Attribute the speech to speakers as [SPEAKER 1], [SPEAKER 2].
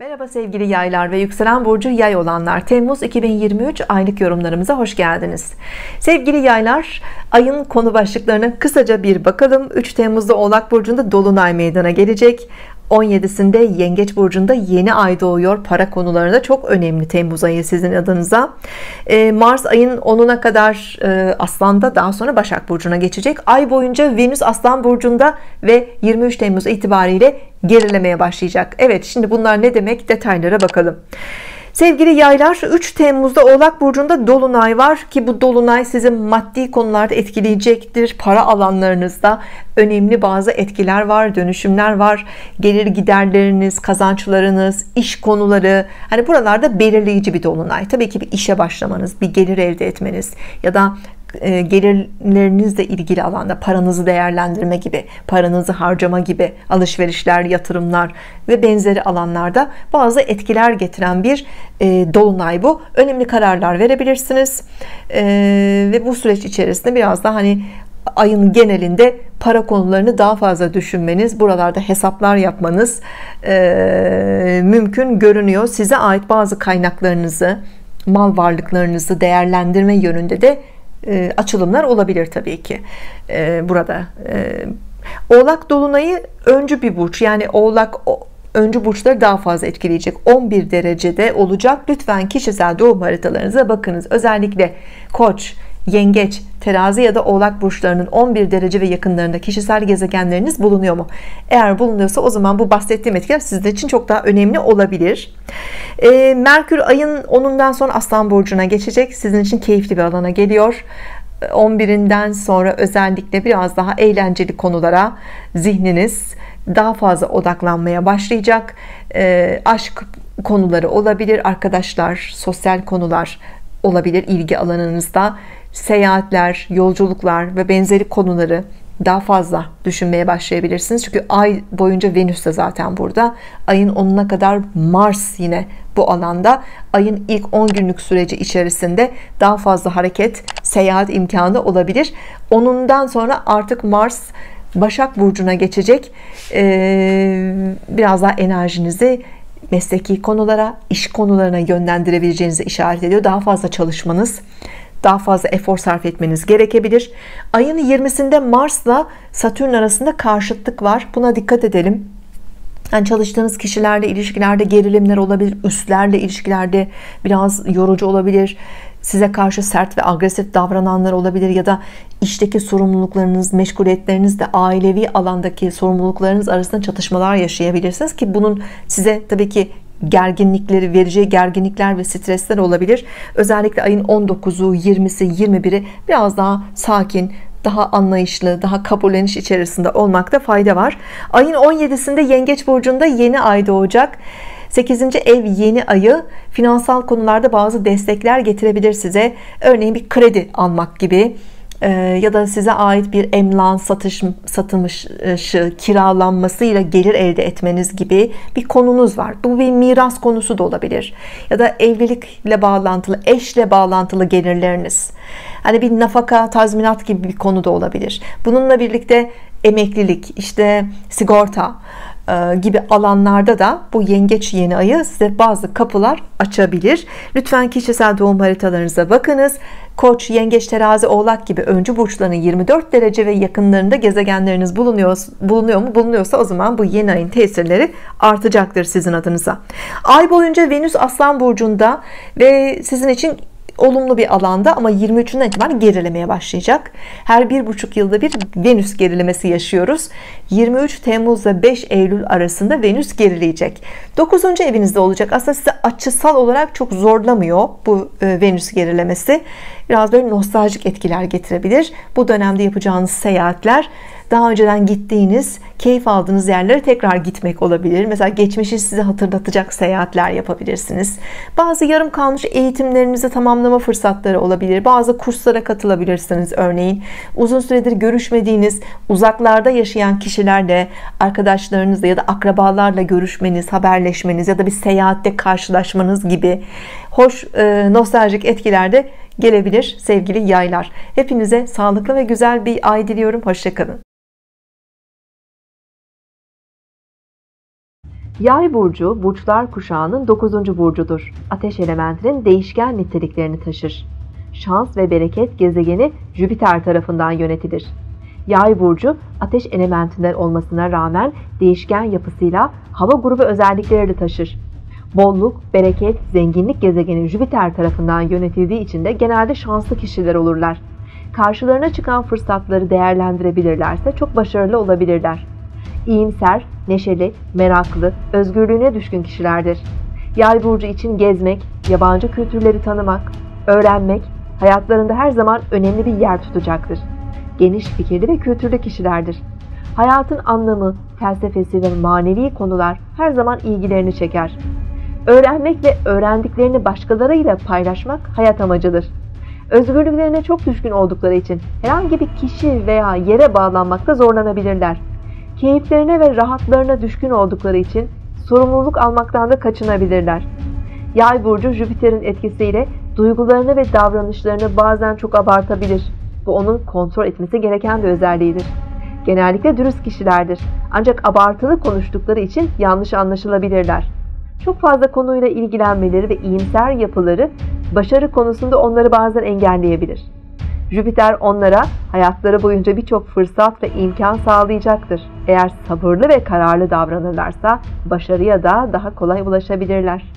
[SPEAKER 1] Merhaba sevgili yaylar ve yükselen burcu yay olanlar. Temmuz 2023 aylık yorumlarımıza hoş geldiniz. Sevgili yaylar ayın konu başlıklarına kısaca bir bakalım. 3 Temmuz'da oğlak burcunda dolunay meydana gelecek 17'sinde Yengeç burcunda yeni ay doğuyor. Para konularında çok önemli Temmuz ayı sizin adınıza. Ee, Mars ayın 10'una kadar e, Aslan'da daha sonra Başak burcuna geçecek. Ay boyunca Venüs Aslan burcunda ve 23 Temmuz itibariyle gerilemeye başlayacak. Evet şimdi bunlar ne demek? Detaylara bakalım Sevgili yaylar 3 Temmuz'da Oğlak Burcu'nda Dolunay var ki bu Dolunay sizi maddi konularda etkileyecektir. Para alanlarınızda önemli bazı etkiler var, dönüşümler var. Gelir giderleriniz, kazançlarınız, iş konuları hani buralarda belirleyici bir Dolunay. Tabii ki bir işe başlamanız, bir gelir elde etmeniz ya da gelirlerinizle ilgili alanda paranızı değerlendirme gibi paranızı harcama gibi alışverişler yatırımlar ve benzeri alanlarda bazı etkiler getiren bir e, dolunay bu. Önemli kararlar verebilirsiniz. E, ve bu süreç içerisinde biraz daha hani ayın genelinde para konularını daha fazla düşünmeniz buralarda hesaplar yapmanız e, mümkün görünüyor. Size ait bazı kaynaklarınızı mal varlıklarınızı değerlendirme yönünde de e, açılımlar olabilir tabii ki e, burada. E, oğlak dolunayı öncü bir burç yani oğlak öncü burçları daha fazla etkileyecek. 11 derecede olacak. Lütfen kişisel doğum haritalarınıza bakınız. Özellikle koç yengeç terazi ya da oğlak burçlarının 11 derece ve yakınlarında kişisel gezegenleriniz bulunuyor mu? Eğer bulunuyorsa o zaman bu bahsettiğim etkiler sizin için çok daha önemli olabilir. E, Merkür ayın 10'undan sonra Aslan burcuna geçecek. Sizin için keyifli bir alana geliyor. 11'inden sonra özellikle biraz daha eğlenceli konulara zihniniz daha fazla odaklanmaya başlayacak. E, aşk konuları olabilir arkadaşlar sosyal konular olabilir ilgi alanınızda. Seyahatler yolculuklar ve benzeri konuları daha fazla düşünmeye başlayabilirsiniz. Çünkü ay boyunca Venüs de zaten burada. Ayın 10'una kadar Mars yine bu alanda. Ayın ilk 10 günlük süreci içerisinde daha fazla hareket seyahat imkanı olabilir. Onundan sonra artık Mars Başak Burcu'na geçecek. Ee, biraz daha enerjinizi mesleki konulara iş konularına yönlendirebileceğinizi işaret ediyor. Daha fazla çalışmanız daha fazla efor sarf etmeniz gerekebilir. Ayın 20'sinde Mars'la Satürn arasında karşıtlık var. Buna dikkat edelim. Yani çalıştığınız kişilerle ilişkilerde gerilimler olabilir üstlerle ilişkilerde biraz yorucu olabilir size karşı sert ve agresif davrananlar olabilir ya da işteki sorumluluklarınız meşguliyetlerinizle ailevi alandaki sorumluluklarınız arasında çatışmalar yaşayabilirsiniz ki bunun size tabii ki gerginlikleri vereceği gerginlikler ve stresler olabilir. Özellikle ayın 19'u 20'si 21'i biraz daha sakin daha anlayışlı daha kabulleniş içerisinde olmakta fayda var. Ayın 17'sinde yengeç burcunda yeni ay doğacak 8. ev yeni ayı. Finansal konularda bazı destekler getirebilir size. Örneğin bir kredi almak gibi. Ee, ya da size ait bir emlak satış satılmışı kiralanmasıyla gelir elde etmeniz gibi bir konunuz var. Bu bir miras konusu da olabilir. Ya da evlilikle bağlantılı eşle bağlantılı gelirleriniz. Hani bir nafaka tazminat gibi bir konu da olabilir. Bununla birlikte emeklilik işte sigorta e, gibi alanlarda da bu yengeç yeni ayı size bazı kapılar açabilir. Lütfen kişisel doğum haritalarınıza bakınız. Koç yengeç terazi oğlak gibi öncü burçlarının 24 derece ve yakınlarında gezegenleriniz bulunuyor, bulunuyor mu? Bulunuyorsa o zaman bu yeni ayın tesirleri artacaktır sizin adınıza. Ay boyunca Venüs aslan burcunda ve sizin için olumlu bir alanda ama 23'ünden itibaren gerilemeye başlayacak. Her bir buçuk yılda bir Venüs gerilemesi yaşıyoruz. 23 Temmuz ve 5 Eylül arasında Venüs gerileyecek. 9. evinizde olacak. Aslında size açısal olarak çok zorlamıyor bu e, Venüs gerilemesi. Biraz böyle nostaljik etkiler getirebilir. Bu dönemde yapacağınız seyahatler daha önceden gittiğiniz keyif aldığınız yerlere tekrar gitmek olabilir. Mesela geçmişi size hatırlatacak seyahatler yapabilirsiniz. Bazı yarım kalmış eğitimlerinizi tamamlama fırsatları olabilir. Bazı kurslara katılabilirsiniz. Örneğin uzun süredir görüşmediğiniz uzaklarda yaşayan kişilerle arkadaşlarınızla ya da akrabalarla görüşmeniz haberleşmeniz ya da bir seyahatte karşılaşmanız gibi hoş e, nostaljik etkiler de gelebilir sevgili yaylar hepinize sağlıklı ve güzel bir ay diliyorum hoşçakalın Yay burcu burçlar kuşağının 9. burcudur. Ateş elementinin değişken niteliklerini taşır. Şans ve bereket gezegeni Jüpiter tarafından yönetilir. Yay burcu ateş elementinden olmasına rağmen değişken yapısıyla hava grubu özellikleri de taşır. Bolluk, bereket, zenginlik gezegeni Jüpiter tarafından yönetildiği için de genelde şanslı kişiler olurlar. Karşılarına çıkan fırsatları değerlendirebilirlerse çok başarılı olabilirler. İyimser, neşeli, meraklı, özgürlüğüne düşkün kişilerdir. Yay burcu için gezmek, yabancı kültürleri tanımak, öğrenmek hayatlarında her zaman önemli bir yer tutacaktır. Geniş fikirli ve kültürlü kişilerdir. Hayatın anlamı, felsefesi ve manevi konular her zaman ilgilerini çeker. Öğrenmek ve öğrendiklerini başkalarıyla paylaşmak hayat amacıdır. Özgürlüklerine çok düşkün oldukları için herhangi bir kişi veya yere bağlanmakta zorlanabilirler. Keyiflerine ve rahatlarına düşkün oldukları için sorumluluk almaktan da kaçınabilirler. Yay burcu Jüpiter'in etkisiyle duygularını ve davranışlarını bazen çok abartabilir. Bu onun kontrol etmesi gereken bir özelliğidir. Genellikle dürüst kişilerdir. Ancak abartılı konuştukları için yanlış anlaşılabilirler. Çok fazla konuyla ilgilenmeleri ve iyimser yapıları başarı konusunda onları bazen engelleyebilir. Jüpiter onlara hayatları boyunca birçok fırsat ve imkan sağlayacaktır. Eğer sabırlı ve kararlı davranırlarsa başarıya da daha kolay ulaşabilirler.